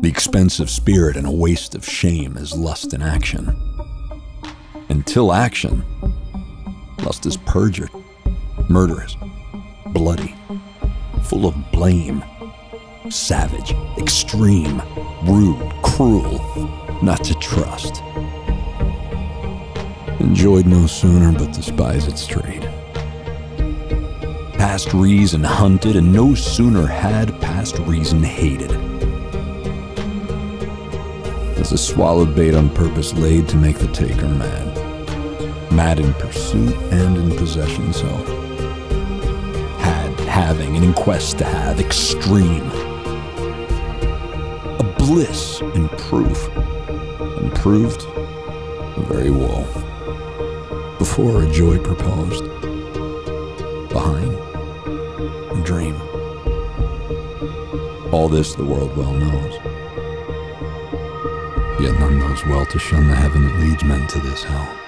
The expensive spirit and a waste of shame is lust in action. Until action, lust is perjured, murderous, bloody, full of blame, savage, extreme, rude, cruel, not to trust. Enjoyed no sooner but despise its trade. Past reason hunted, and no sooner had past reason hated. As a swallowed bait on purpose laid to make the taker mad. Mad in pursuit and in possession, so. Had, having, and in quest to have, extreme. A bliss in proof, and proved the very woe. Before a joy proposed, behind a dream. All this the world well knows. Yet none knows well to shun the heaven that leads men to this hell.